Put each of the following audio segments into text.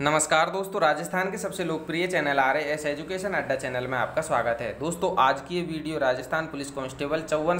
नमस्कार दोस्तों, राजस्थान के सबसे लोकप्रिय चैनल आ रहे एस एजुकेशन अड्डा चैनल में आपका स्वागत है। दोस्तों, आज की ये वीडियो राजस्थान पुलिस कांस्टेबल चौवन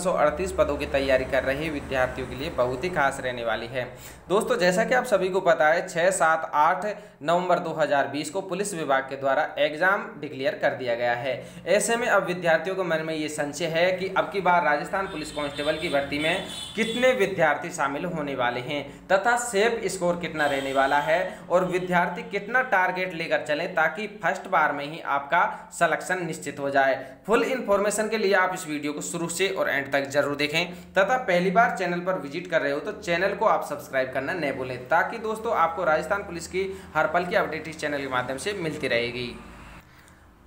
पदों की तैयारी कर रहे विद्यार्थियों के लिए बहुत ही खास रहने वाली है। दोस्तों, जैसा कि आप सभी को पता है छः सात आठ नवंबर 2020 को पुलिस विभाग के द्वारा एग्ज़ाम डिक्लेयर कर दिया गया है। ऐसे में अब विद्यार्थियों के मन में ये संशय है कि अब की बार राजस्थान पुलिस कांस्टेबल की भर्ती में कितने विद्यार्थी शामिल होने वाले हैं, तथा सेफ़ स्कोर कितना रहने वाला है, और विद्यार्थी कितना टारगेट लेकर चलें ताकि फ़र्स्ट बार में ही आपका सिलेक्शन निश्चित हो जाए। फुल इन्फॉर्मेशन के लिए आप इस वीडियो को शुरू से और एंड तक ज़रूर देखें। तथा पहली बार चैनल पर विज़िट कर रहे हो तो चैनल को आप सब्सक्राइब करना नहीं भूलें ताकि दोस्तों आपको राजस्थान पुलिस की हर पल की अपडेट इस चैनल के माध्यम से मिलती रहेगी।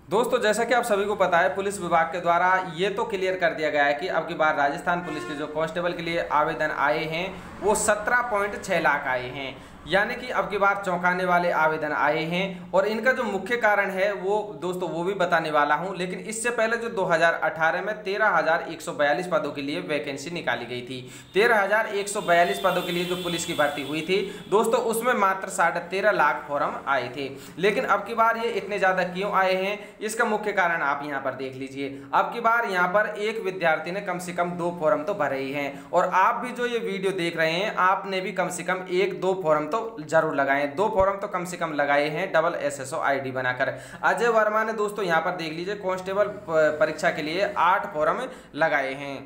दोस्तों, जैसा कि आप सभी को पता है, पुलिस विभाग के द्वारा ये तो क्लियर कर दिया गया है कि अब की बार राजस्थान पुलिस के जो कांस्टेबल के लिए आवेदन आए हैं, वो सत्रह पॉइंट छः लाख आए हैं। यानी कि अब की बार चौंकाने वाले आवेदन आए हैं और इनका जो मुख्य कारण है वो दोस्तों वो भी बताने वाला हूँ लेकिन इससे पहले जो 2018 में 13,142 पदों के लिए वैकेंसी निकाली गई थी। 13,142 पदों के लिए जो पुलिस की भर्ती हुई थी दोस्तों उसमें मात्र साढ़े तेरह लाख फॉर्म आए थे। लेकिन अब की बार ये इतने ज़्यादा क्यों आए हैं इसका मुख्य कारण आप यहाँ पर देख लीजिए। अब की बार यहाँ पर एक विद्यार्थी ने कम से कम दो फॉर्म तो भरे ही हैं और आप भी जो ये वीडियो देख रहे हैं आपने भी कम से कम एक दो फॉर्म तो ज़रूर लगाएँ। दो फॉर्म तो कम से कम लगाए हैं डबल एस एस आईडी बनाकर। अजय वर्मा ने दोस्तों यहाँ पर देख लीजिए कांस्टेबल परीक्षा के लिए आठ फॉर्म लगाए हैं।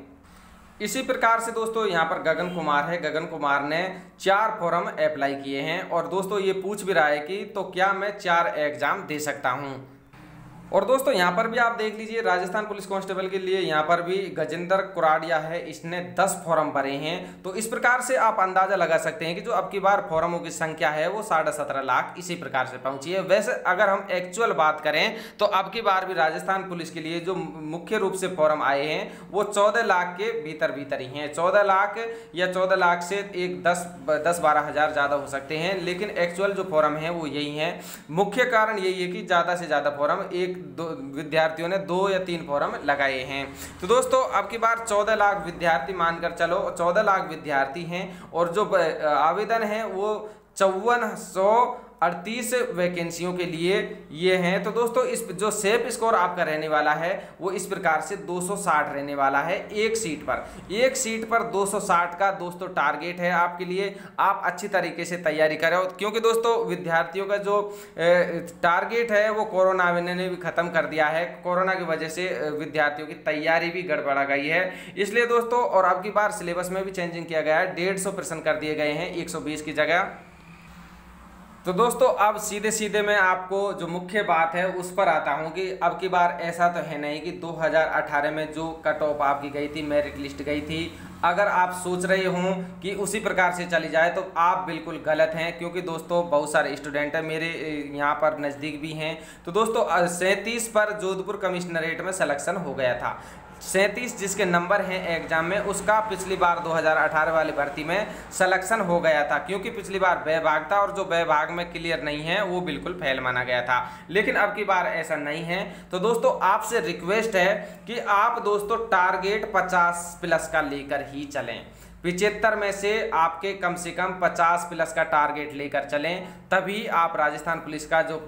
इसी प्रकार से दोस्तों यहाँ पर गगन कुमार है। गगन कुमार ने चार फॉर्म अप्लाई किए हैं। और दोस्तों ये पूछ भी रहा है कि तो क्या मैं चार एग्ज़ाम दे सकता हूँ? और दोस्तों, यहाँ पर भी आप देख लीजिए, राजस्थान पुलिस कांस्टेबल के लिए यहाँ पर भी गजेंद्र कुराडिया है। इसने 10 फॉर्म भरे हैं। तो इस प्रकार से आप अंदाज़ा लगा सकते हैं कि जो अब की बार फॉर्मों की संख्या है, वो साढ़े सत्रह लाख इसी प्रकार से पहुँची है। वैसे अगर हम एक्चुअल बात करें तो अब की बार भी राजस्थान पुलिस के लिए जो मुख्य रूप से फॉर्म आए हैं, वो चौदह लाख के भीतर भीतर ही हैं। चौदह लाख या चौदह लाख से एक दस दस बारह हज़ार ज़्यादा हो सकते हैं, लेकिन एक्चुअल जो फॉर्म है, वो यही है। मुख्य कारण यही है कि ज़्यादा से ज़्यादा फॉर्म एक दो विद्यार्थियों ने दो या तीन फॉरम लगाए हैं। तो दोस्तों, अब की बार चौदह लाख विद्यार्थी मानकर चलो, चौदह लाख विद्यार्थी हैं और जो आवेदन है वो चौवन सौ अड़तीस वैकेंसियों के लिए ये हैं। तो दोस्तों, इस जो सेफ़ स्कोर आपका रहने वाला है, वो इस प्रकार से 260 रहने वाला है एक सीट पर। एक सीट पर 260 का दोस्तों टारगेट है आपके लिए। आप अच्छी तरीके से तैयारी करें। क्योंकि दोस्तों, विद्यार्थियों का जो टारगेट है, वो कोरोना ने भी ख़त्म कर दिया है। कोरोना की वजह से विद्यार्थियों की तैयारी भी गड़बड़ा गई है। इसलिए दोस्तों, और अब की बार सिलेबस में भी चेंजिंग किया गया है। डेढ़ प्रश्न कर दिए गए हैं एक सौ बीस की जगह। तो दोस्तों, अब सीधे सीधे मैं आपको जो मुख्य बात है, उस पर आता हूँ कि अब की बार ऐसा तो है नहीं कि 2018 में जो कट ऑफ़ आपकी गई थी मेरिट लिस्ट गई थी। अगर आप सोच रहे हों कि उसी प्रकार से चली जाए तो आप बिल्कुल गलत हैं, क्योंकि दोस्तों, बहुत सारे स्टूडेंट हैं, मेरे यहाँ पर नज़दीक भी हैं। तो दोस्तों सैंतीस पर जोधपुर कमिश्नरेट में सिलेक्शन हो गया था। सैंतीस, जिसके नंबर हैं एग्ज़ाम में, उसका पिछली बार 2018 वाली भर्ती में सिलेक्शन हो गया था, क्योंकि पिछली बार भाग था और जो भाग में क्लियर नहीं है, वो बिल्कुल फेल माना गया था। लेकिन अब की बार ऐसा नहीं है। तो दोस्तों, आपसे रिक्वेस्ट है कि आप दोस्तों टारगेट 50 प्लस का लेकर ही चलें। पिचहत्तर में से आपके कम से कम 50 प्लस का टारगेट लेकर चलें, तभी आप राजस्थान पुलिस का जो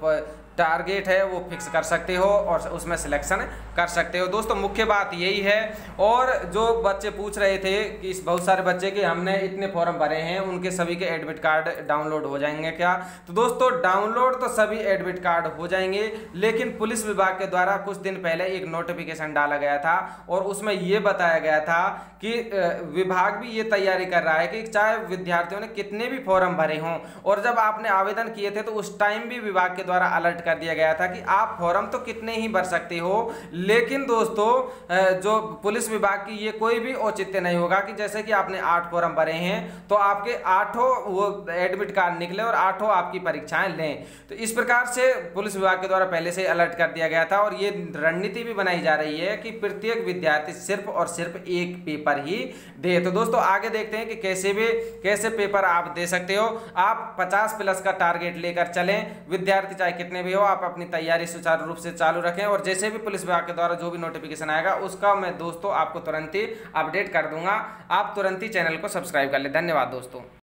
टारगेट है, वो फिक्स कर सकते हो और उसमें सिलेक्शन कर सकते हो। दोस्तों, मुख्य बात यही है और जो बच्चे पूछ रहे थे कि इस बहुत सारे बच्चे के हमने इतने फॉर्म भरे हैं, उनके सभी के एडमिट कार्ड डाउनलोड हो जाएँगे क्या? तो दोस्तों डाउनलोड तो सभी एडमिट कार्ड हो जाएँगे, लेकिन पुलिस विभाग के द्वारा कुछ दिन पहले एक नोटिफिकेशन डाला गया था और उसमें ये बताया गया था कि विभाग भी ये तैयारी कर रहा है कि चाहे विद्यार्थियों ने कितने भी फॉर्म भरे हों और जब आपने आवेदन किए थे तो उस टाइम भी विभाग के द्वारा अलर्ट कर दिया गया था कि आप फॉर्म तो कितने ही भर सकते हो, लेकिन दोस्तों जो पुलिस विभाग की ये कोई भी औचित्य नहीं होगा कि जैसे कि आपने आठ फॉर्म भरे हैं तो आपके आठों वो एडमिट कार्ड निकले और आठों आपकी परीक्षाएँ लें। तो इस प्रकार से पुलिस विभाग के द्वारा पहले से अलर्ट कर दिया गया था और ये रणनीति भी बनाई जा रही है कि प्रत्येक विद्यार्थी सिर्फ़ और सिर्फ़ एक पेपर ही दे। तो दोस्तों, आगे देखते हैं कि कैसे भी, कैसे पेपर आप दे सकते हो। आप 50 प्लस का टारगेट लेकर चलें। विद्यार्थी चाहे कितने भी हो आप अपनी तैयारी सुचारू रूप से चालू रखें और जैसे भी पुलिस विभाग के द्वारा जो भी नोटिफिकेशन आएगा, उसका मैं दोस्तों आपको तुरंत ही अपडेट कर दूँगा। आप तुरंत ही चैनल को सब्सक्राइब कर ले। धन्यवाद दोस्तों।